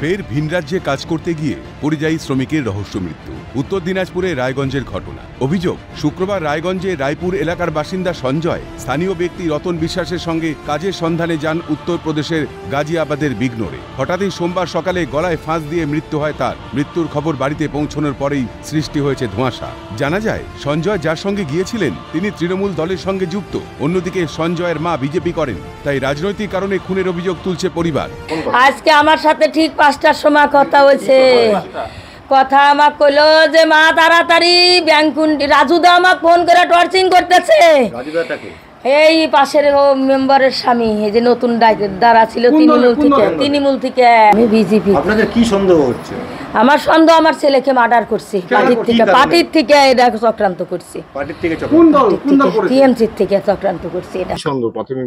ফের ভিন রাজ্যে কাজ করতে গিয়ে পরিযায়ী শ্রমিকের রহস্য মৃত্যু। উত্তর দিনাজপুরে রায়গঞ্জের ঘটনা। অভিযোগ, শুক্রবার রায়গঞ্জে রায়পুর এলাকার বাসিন্দা সঞ্জয়, স্থানীয় ব্যক্তি রতন বিশ্বাসের সঙ্গে কাজের সন্ধানে যান উত্তরপ্রদেশের গাজিয়াবাদের বিঘ্নরে। হঠাৎই সোমবার সকালে গলায় ফাঁস দিয়ে মৃত্যু হয় তার। মৃত্যুর খবর বাড়িতে পৌঁছানোর পরেই সৃষ্টি হয়েছে ধোঁয়াশা। জানা যায়, সঞ্জয় যার সঙ্গে গিয়েছিলেন, তিনি তৃণমূল দলের সঙ্গে যুক্ত। অন্যদিকে সঞ্জয়ের মা বিজেপি করেন, তাই রাজনৈতিক কারণে খুনের অভিযোগ তুলছে পরিবার। আজকে আমার সাথে ঠিক পাঁচটার সময় কথা হয়েছে। কথা? আমাকে কইলো যে মা তাড়াতাড়ি ব্যাংকুন্ডি রাজুদা আমাকে ফোন করে টর্চিং করতেছে। এই পাশের মেম্বারের স্বামী এই যে নতুন দ্বারা ছিল তৃণমূল থেকে তৃণমূল থেকে আমি বিজেপি আপনাদের কি সন্দেহ হচ্ছে? আমার সন্দেহ আমার ছেলেকে মার্ডার করছি পার্টির থেকে পার্টির থেকে এটা চক্রান্ত করছি। পার্টির থেকে কোন দল কোন দল করেছে? টিএমসির থেকে চক্রান্ত করছি এটা। সন্দেহ প্রাথমিক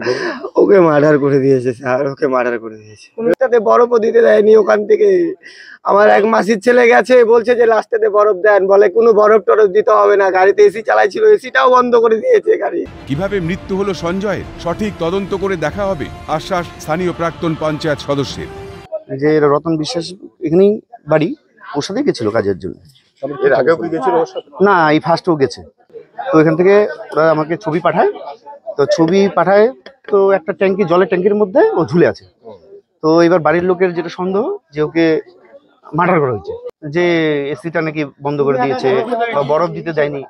ওকে মার্ডার করে দিয়েছে স্যার ওকে মার্ডার করে দিয়েছে। তাতে বরফও দিতে দেয়নি ওখান থেকে। আমার এক মাসির ছেলে গেছে বলছে যে লাস্টেতে বরফ দেন বলে কোনো বরফ টরফ দিতে হবে না গাড়িতে এসি চালাইছিল এসিটাও বন্ধ করে দিয়েছে গাড়ি। কীভাবে মৃত্যু হলো সঞ্জয়ের। সঠিক তদন্ত করে দেখা হবে আশ্বাস স্থানীয় প্রাক্তন পঞ্চায়েত সদস্যের। যে রতন বিশ্বাস এখানেই বাড়ি ওর সাথে গেছিল কাজের জন্য। এর আগেও কি গেছিল না এই ফার্স্টও গেছে। তো এখান থেকে ওরা আমাকে ছবি পাঠায়। তো ছবি পাঠায় তো একটা ট্যাঙ্কি জলের ট্যাঙ্কির মধ্যে ও ঝুলে আছে। তো এবার বাড়ির লোকের যেটা সন্দেহ যে ওকে মার্ডার করা হয়েছে। যে এসিটা নাকি বন্ধ করে দিয়েছে বা বরফ দিতে দেয়নি।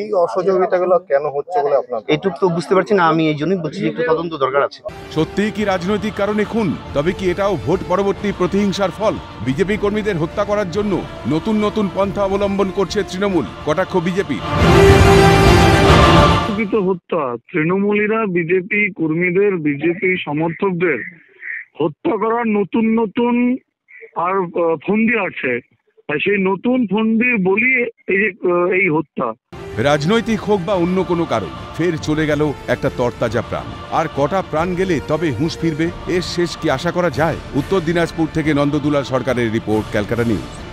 এই অসহযোগিতাগুলো কেন হচ্ছে বলে আপনার এইটুক তো বুঝতে পারছি না আমি এই জন্যই বলছি একটু তদন্ত দরকার আছে। সত্যিই কি রাজনৈতিক কারণে খুন? তবে কি এটাও ভোট পরবর্তী প্রতিহিংসার ফল? বিজেপি কর্মীদের হত্যা করার জন্য নতুন নতুন পন্থা অবলম্বন করছে তৃণমূল কটাক্ষ বিজেপি। হত্যা। তৃণমূলীরা বিজেপি কর্মীদের বিজেপি সমর্থকদের হত্যা করার নতুন নতুন আর ফন্দি আছে। আর সেই নতুন ফন্দির বলি এই যে এই হত্যা। রাজনৈতিক হোক বা অন্য কোনো কারণ, ফের চলে গেল একটা তরতাজা প্রাণ। আর কটা প্রাণ গেলে তবে হুঁশ ফিরবে, এর শেষ কি আশা করা যায়? উত্তর দিনাজপুর থেকে নন্দদুলাল সরকারের রিপোর্ট, ক্যালকাটা নিউজ।